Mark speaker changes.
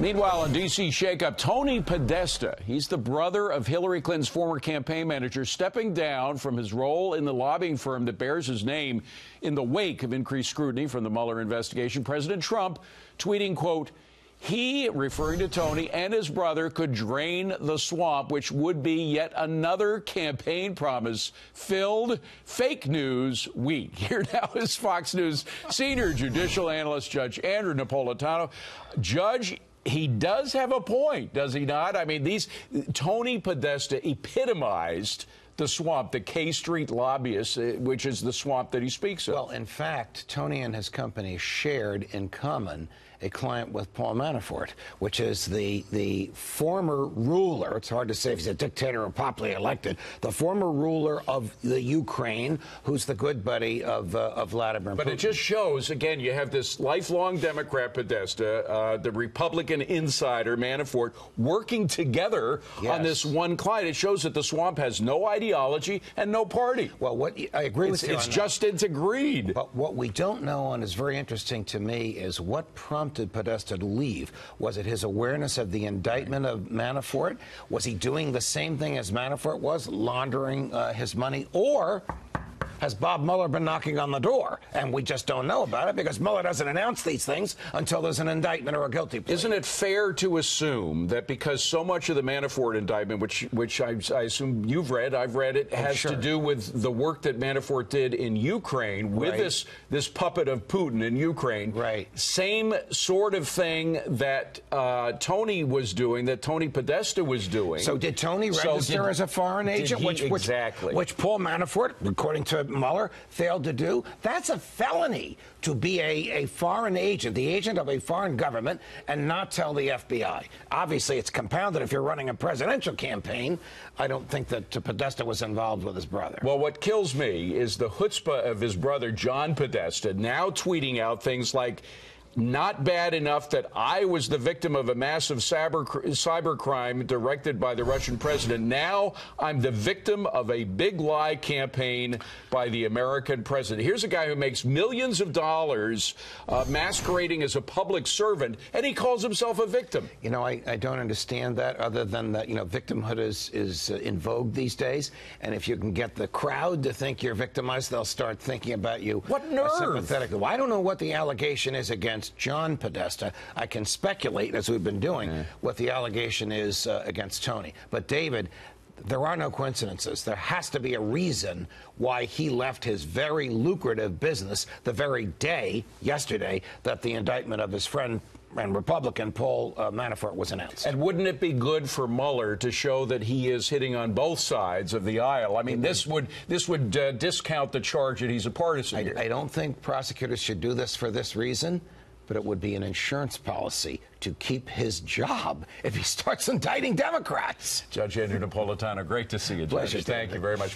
Speaker 1: Meanwhile, in D.C. shakeup, Tony Podesta, he's the brother of Hillary Clinton's former campaign manager, stepping down from his role in the lobbying firm that bears his name in the wake of increased scrutiny from the Mueller investigation. President Trump tweeting, quote, he, referring to Tony and his brother, could drain the swamp, which would be yet another campaign promise filled fake news week. Here now is Fox News senior judicial analyst Judge Andrew Napolitano. Judge, he does have a point, does he not? I mean, these Tony Podesta epitomized the swamp, the K Street lobbyists, uh, which is the swamp that he speaks of.
Speaker 2: Well, in fact, Tony and his company shared in common a client with Paul Manafort, which is the the former ruler. It's hard to say if he's a dictator or popularly elected. The former ruler of the Ukraine, who's the good buddy of uh, of Vladimir.
Speaker 1: But
Speaker 2: Putin.
Speaker 1: it just shows again. You have this lifelong Democrat Podesta, uh, the Republican insider Manafort, working together
Speaker 2: Yes.
Speaker 1: on this one client. It shows that the swamp has no ideology and no party.
Speaker 2: well, what I agree
Speaker 1: It's,
Speaker 2: with you.
Speaker 1: it's
Speaker 2: on that.
Speaker 1: just into greed.
Speaker 2: But what we don't know, and is very interesting to me, is what prompted Podesta to leave. Was it his awareness of the indictment of Manafort? Was he doing the same thing as Manafort was, laundering uh, his money? Or has Bob Mueller been knocking on the door? And we just don't know about it because Mueller doesn't announce these things until there's an indictment or a guilty plea.
Speaker 1: Isn't it fair to assume that because so much of the Manafort indictment, which which I, I assume you've read, I've read it, has
Speaker 2: Oh, sure.
Speaker 1: to do with the work that Manafort did in Ukraine with
Speaker 2: Right.
Speaker 1: this this puppet of Putin in Ukraine.
Speaker 2: Right.
Speaker 1: Same sort of thing that uh, Tony was doing, that Tony Podesta was doing.
Speaker 2: So did Tony
Speaker 1: So
Speaker 2: register
Speaker 1: did-
Speaker 2: as a foreign agent,
Speaker 1: he-
Speaker 2: which, which
Speaker 1: exactly.
Speaker 2: which Paul Manafort, according to Mueller, failed to do? That's a felony to be a, a foreign agent, the agent of a foreign government, and not tell the FBI. Obviously, it's compounded if you're running a presidential campaign. I don't think that uh, Podesta was involved with his brother.
Speaker 1: Well, what kills me is the chutzpah of his brother, John Podesta, now tweeting out things like, not bad enough that I was the victim of a massive cyber, cyber crime directed by the Russian president. Now I'm the victim of a big lie campaign by the American president. Here's a guy who makes millions of dollars uh, masquerading as a public servant, and he calls himself a victim.
Speaker 2: You know, I, I don't understand that other than that, you know, victimhood is, is uh, in vogue these days. And if you can get the crowd to think you're victimized, they'll start thinking about you
Speaker 1: What nerve?
Speaker 2: sympathetically. Well, I don't know what the allegation is against John Podesta. I can speculate, as we've been doing, what the allegation is uh, against Tony. But, David, there are no coincidences. There has to be a reason why he left his very lucrative business the very day, yesterday, that the indictment of his friend and Republican Paul uh, Manafort was announced.
Speaker 1: And wouldn't it be good for Mueller to show that he is hitting on both sides of the aisle? I mean, this would this would uh, discount the charge that he's a partisan.
Speaker 2: I. I don't think prosecutors should do this for this reason, but it would be an insurance policy to keep his job if he starts indicting Democrats.
Speaker 1: Judge Andrew Napolitano, great to see you, Judge.
Speaker 2: Pleasure,
Speaker 1: Thank you very much.